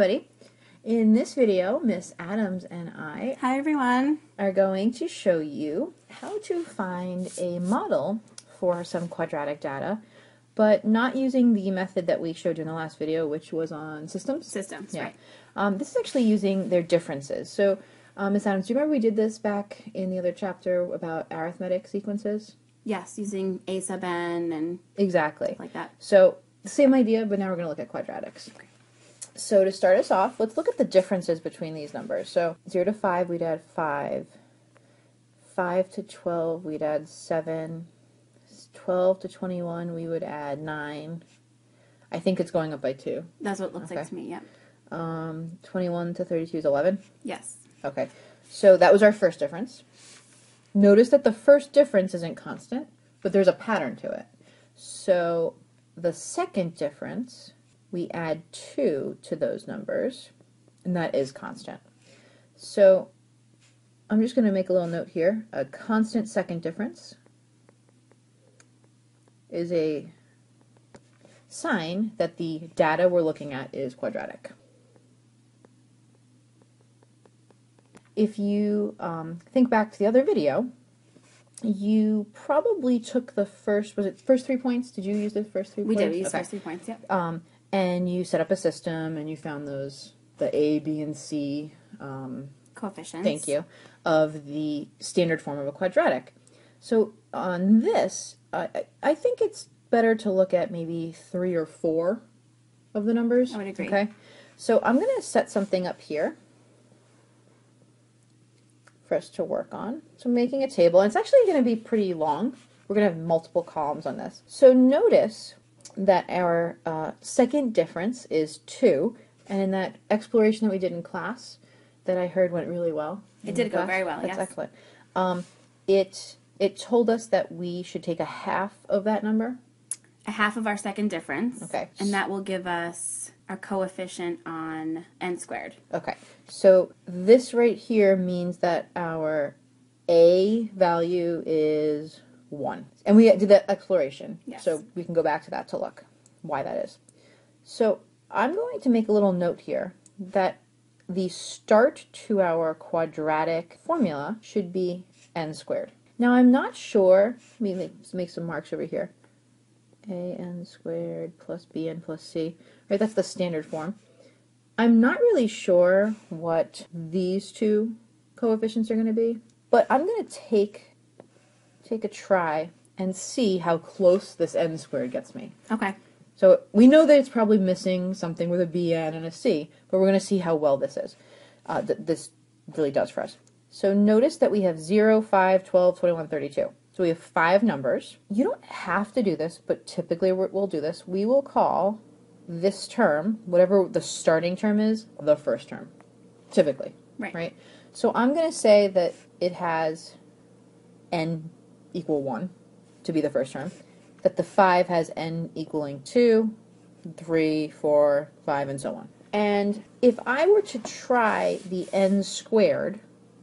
everybody. In this video, Miss Adams and I Hi everyone. are going to show you how to find a model for some quadratic data, but not using the method that we showed you in the last video, which was on systems. Systems, Yeah. right. Um, this is actually using their differences. So, um, Miss Adams, do you remember we did this back in the other chapter about arithmetic sequences? Yes, using a sub n and Exactly. like that. So, the same idea, but now we're going to look at quadratics. So, to start us off, let's look at the differences between these numbers. So, 0 to 5, we'd add 5. 5 to 12, we'd add 7. 12 to 21, we would add 9. I think it's going up by 2. That's what it looks like to me, yep. Um, 21 to 32 is 11. Yes. Okay, so that was our first difference. Notice that the first difference isn't constant, but there's a pattern to it. So the second difference, we add 2 to those numbers, and that is constant. So I'm just going to make a little note here. A constant second difference is a sign that the data we're looking at is quadratic. if you um, think back to the other video, you probably took the first, was it first three points? Did you use the first three We points? did. We used Okay. first three points, yep. Um, and you set up a system and you found those, the A, B, and C, um, Coefficients. thank you, of the standard form of a quadratic. So on this, I I- think it's better to look at maybe three or four of the numbers. I would agree. Okay. So I'm going to set something up here for us to work on. So I'm making a table, and it's actually going to be pretty long. We're going to have multiple columns on this. So notice that our uh, second difference is 2, and in that exploration that we did in class, that I heard went really well. It did go class. very well, That's yes. excellent. Um, it it told us that we should take a half of that number. A half of our second difference. Okay. And that will give us our coefficient on n squared. Okay, so this right here means that our A value is 1. And we did that exploration, Yes. so we can go back to that to look why that is. So I'm going to make a little note here that the start to our quadratic formula should be n squared. Now I'm not sure, let me make, make some marks over here. an squared plus bn plus c, right, that's the standard form. I'm not really sure what these two coefficients are going to be, but I'm going to take take a try and see how close this n squared gets me. Okay. So we know that it's probably missing something with a bn and a c, but we're going to see how well this is. Uh, th- this really does for us. So notice that we have 0, 5, 12, 21, 32. So we have five numbers. You don't have to do this, but typically we'll do this. We will call this term, whatever the starting term is, the first term. Typically. Right. Right? So I'm going to say that it has n equal 1 to be the first term. That the 5 has n equaling 2, 3, 4, 5, and so on. And if I were to try the n squared,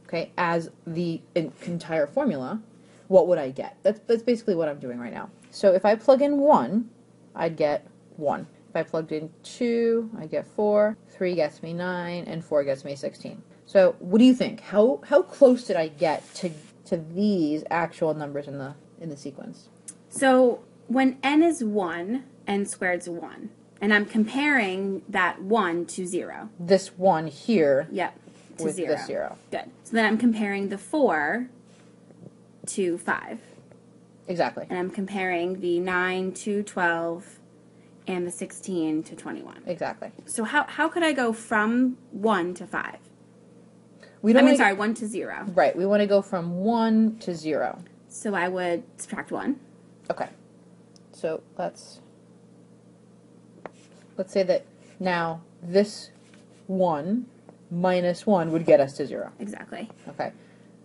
okay, as the entire formula, what would I get? That's, that's basically what I'm doing right now. So if I plug in 1, I'd get 1. If I plugged in 2, I get 4, 3 gets me 9, and 4 gets me 16. So what do you think? How, how close did I get to, to these actual numbers in the, in the sequence? So when n is 1, n squared's 1. And I'm comparing that 1 to 0. This one here Yep. To with 0. this 0. Good. So then I'm comparing the 4 to 5. Exactly. And I'm comparing the 9 to 12 and the 16 to 21. Exactly. So how, how could I go from 1 to 5? We I don't mean, wanna- sorry, 1 to 0. Right. We want to go from 1 to 0. So I would subtract 1. Okay. So let's let's say that now this 1 minus 1 would get us to 0. Exactly. Okay.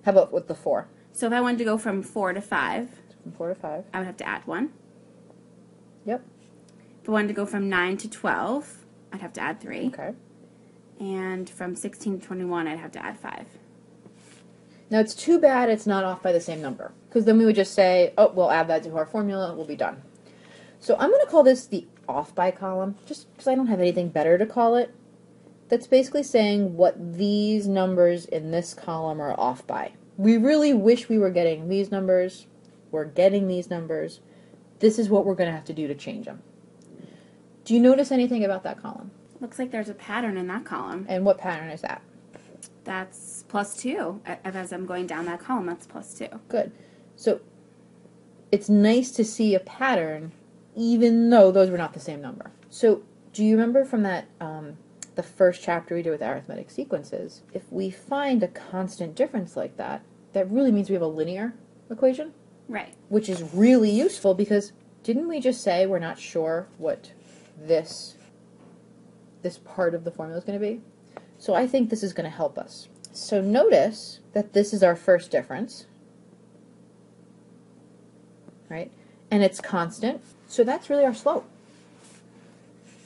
How about with the 4? So if I wanted to go from 4 to 5, From 4 to 5. I would have to add 1. Yep. If I wanted to go from 9 to 12, I'd have to add 3. Okay. And from 16 to 21, I'd have to add 5. Now it's too bad it's not off by the same number because then we would just say, oh, we'll add that to our formula, we'll be done. So I'm going to call this the off by column just because I don't have anything better to call it. that's basically saying what these numbers in this column are off by. We really wish we were getting these numbers. We're getting these numbers. This is what we're going to have to do to change them. Do you notice anything about that column? Looks like there's a pattern in that column. And what pattern is that? That's plus two. As I'm going down that column, that's plus two. Good. So it's nice to see a pattern even though those were not the same number. So do you remember from that um, the first chapter we did with arithmetic sequences? If we find a constant difference like that, that really means we have a linear equation, Right. which is really useful because didn't we just say we're not sure what this this part of the formula is going to be? So I think this is going to help us. So notice that this is our first difference, right? And it's constant. So that's really our slope.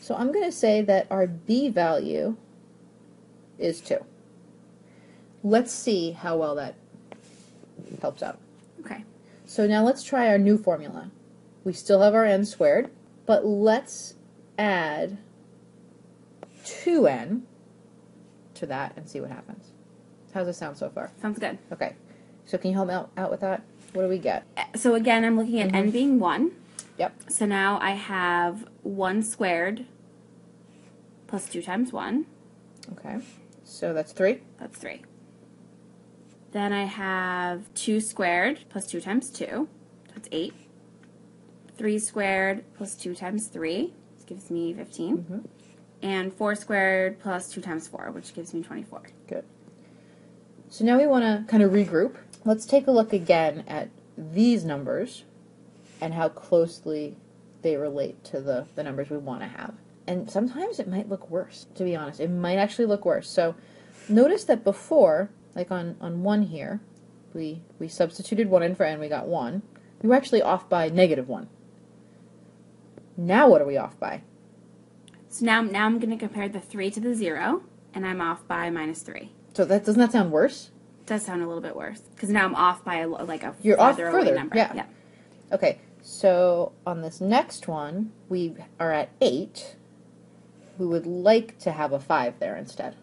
So I'm going to say that our b value is 2. Let's see how well that helps out. Okay. So now let's try our new formula. We still have our n squared, but let's add 2n to that and see what happens. How's this sound so far? Sounds good. Okay. So can you help me out, out with that? What do we get? Uh, So again, I'm looking at n being 1. Yep. So now I have 1 squared plus 2 times 1. Okay. So that's 3. That's 3. Then I have 2 squared plus 2 times 2. That's 8. 3 squared plus 2 times 3. This gives me 15. Mhm. And 4 squared plus 2 times 4, which gives me 24. Good. So now we want to kind of regroup. Let's take a look again at these numbers and how closely they relate to the, the numbers we want to have. And sometimes it might look worse, to be honest. It might actually look worse. So notice that before, like on, on 1 here, we, we substituted 1 in for n, we got 1. We were actually off by negative 1. Now what are we off by? So now, now I'm going to compare the 3 to the 0, and I'm off by minus 3. So that doesn't that sound worse? Does sound a little bit worse because now I'm off by a, like a You're off farther away further, number. yeah. yeah. Okay, so on this next one, we are at 8. We would like to have a 5 there instead.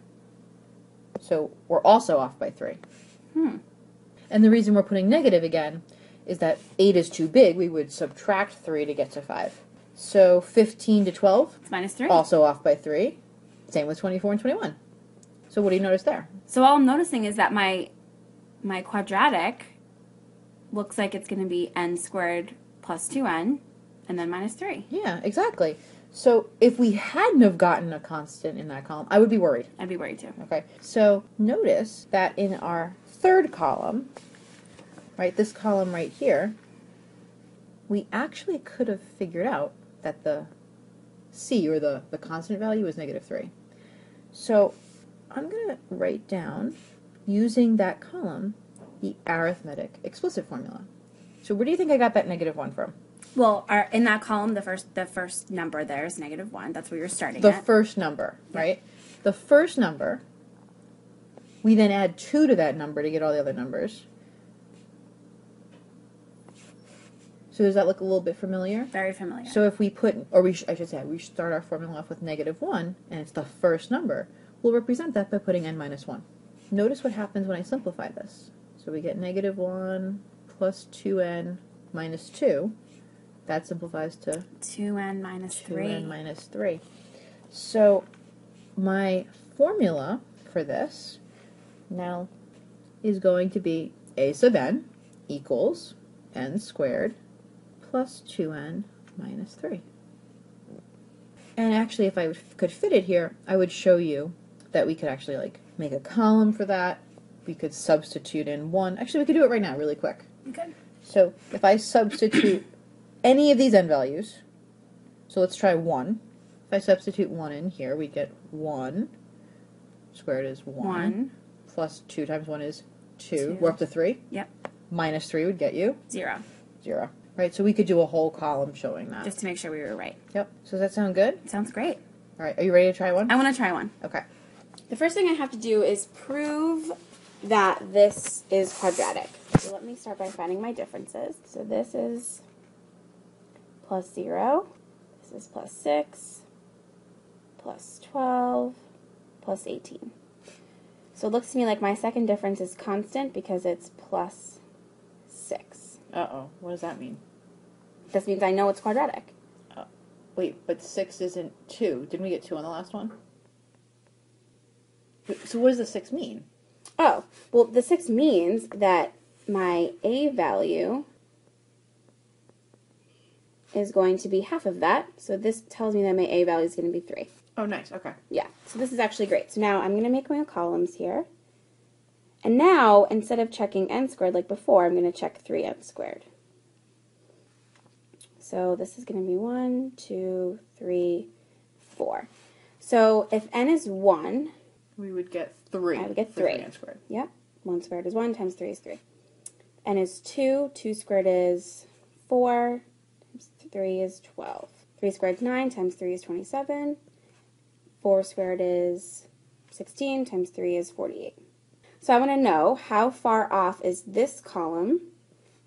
So we're also off by 3. Hmm. And the reason we're putting negative again is that 8 is too big. We would subtract 3 to get to 5. So 15 to 12, It's minus 3. also off by 3. Same with 24 and 21. So what do you notice there? So all I'm noticing is that my my quadratic looks like it's going to be n squared plus 2n and then minus 3. Yeah, exactly. So if we hadn't have gotten a constant in that column, I would be worried. I'd be worried too. Okay, so notice that in our third column, right, this column right here, we actually could have figured out that the c, or the, the constant value, is negative 3. So I'm going to write down, using that column, the arithmetic explicit formula. So where do you think I got that negative 1 from? Well, our, in that column, the first the first number there is negative 1. That's where you're starting the at. first number, right? The first number, we then add 2 to that number to get all the other numbers. So does that look a little bit familiar? Very familiar. So if we put, or we sh- I should say, we start our formula off with negative 1, and it's the first number, we'll represent that by putting n minus 1. Notice what happens when I simplify this. So we get negative 1 plus 2n minus 2. That simplifies to 2n minus 3. 2n minus 3. So my formula for this now is going to be a sub n equals n squared plus 2n minus 3. And actually, if I could fit it here, I would show you that we could actually like make a column for that. We could substitute in 1. Actually, we could do it right now really quick. Good. So if I substitute any of these n values, so let's try 1. If I substitute 1 in here, we get 1 squared is 1, 1, plus 2 times 1 is 2. Two. We're up to 3. Yep. Minus 3 would get you 0. 0. Right, so we could do a whole column showing that. Just to make sure we were right. yep. So does that sound good? Sounds great. All right, are you ready to try one? I want to try one. Okay. The first thing I have to do is prove that this is quadratic. So let me start by finding my differences. So this is plus 0, this is plus 6, plus 12, plus 18. So it looks to me like my second difference is constant because it's plus 6. Uh oh. What does that mean? This means I know it's quadratic. Wait, but six isn't two. Didn't we get two on the last one? Wait, So what does the six mean? Oh, well, the 6 means that my a value is going to be half of that. So this tells me that my a value is going to be 3. Oh, nice. Okay. Yeah, so this is actually great. So now I'm going to make my columns here. And now, instead of checking n squared like before, I'm going to check 3n squared. So this is going to be 1, 2, 3, 4. So if n is 1, We would get three. I would get for three. n squared. Yep. 1 squared is 1 times 3 is 3. n is 2. 2 squared is 4 times 3 is 12. 3 squared is 9 times 3 is 27. 4 squared is 16 times 3 is 48. So I want to know how far off is this column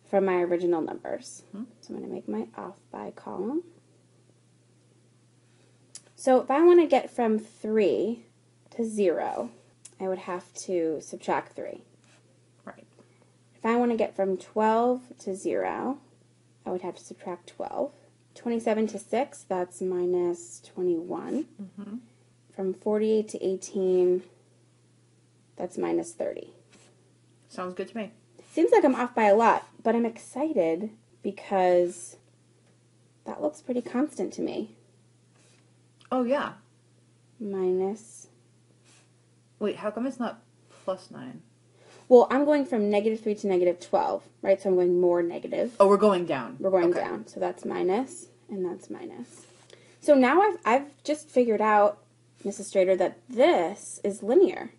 from my original numbers. Hmm. So I'm going to make my off by column. So if I want to get from 3 to 0, I would have to subtract 3. Right. If I want to get from 12 to 0, I would have to subtract 12. 27 to 6, that's minus 21. Mm-hmm. From 48 to 18, that's minus 30. Sounds good to me. Seems like I'm off by a lot, but I'm excited because that looks pretty constant to me. Oh yeah. Minus. Wait, how come it's not plus nine? Well, I'm going from negative 3 to negative 12, right? So I'm going more negative. Oh, we're going down. We're going Okay. down. So that's minus, and that's minus. So now I've, I've just figured out, Mrs. Strader, that this is linear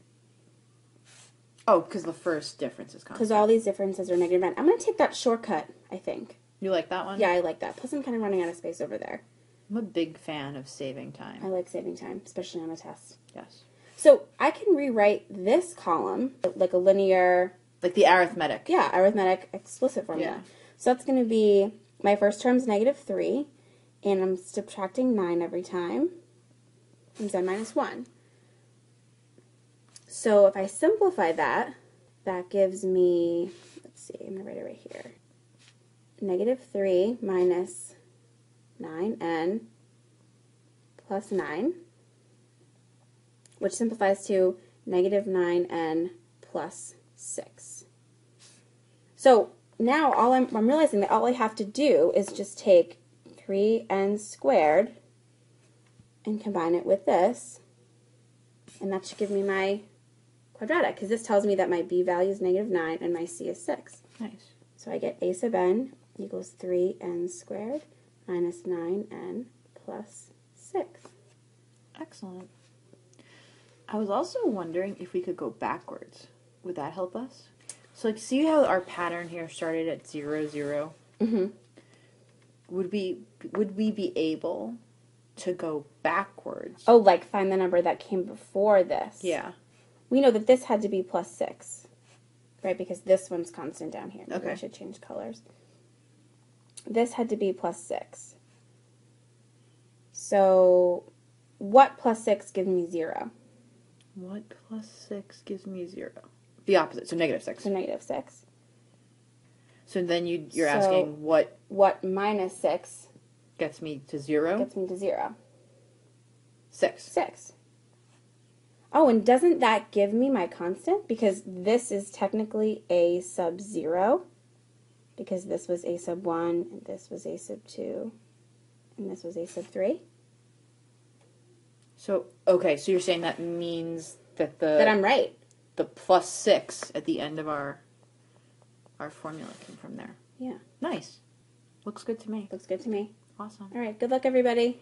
Oh, because the first difference is constant. because all these differences are negative 9. I'm going to take that shortcut, I think. You like that one? Yeah, I like that. Plus, I'm kind of running out of space over there. I'm a big fan of saving time. I like saving time, especially on a test. Yes. So I can rewrite this column like a linear, Like the arithmetic. yeah, arithmetic explicit formula. Yeah. So that's going to be my first term's negative 3, and I'm subtracting 9 every time, and z minus 1. So if I simplify that, that gives me, let's see, I'm going to write it right here. Negative 3 minus 9n plus 9, which simplifies to negative 9n plus 6. So now all I'm, I'm realizing that all I have to do is just take 3n squared and combine it with this, and that should give me my quadratic, because this tells me that my b value is negative 9 and my c is 6. Nice. So I get a sub n equals 3n squared minus 9n plus 6. Excellent. I was also wondering if we could go backwards. Would that help us? So, like, see how our pattern here started at zero zero. Mm-hmm. Would we would we be able to go backwards? Oh, like find the number that came before this. yeah. We know that this had to be plus 6, right? Because this one's constant down here. Maybe I should change colors. This had to be plus 6. So, what plus 6 gives me 0? What plus six gives me zero? The opposite, so negative six. So, negative 6. So then you you're So- asking what What minus 6 gets me to zero? gets me to 0? Six. 6. Oh, and doesn't that give me my constant? Because this is technically a sub 0. Because this was a sub 1, and this was a sub 2, and this was a sub 3. So okay, so you're saying that means that the that I'm right. the plus six at the end of our our formula came from there. Yeah, Nice. Looks good to me. looks good to me. Awesome. All right, good luck, everybody.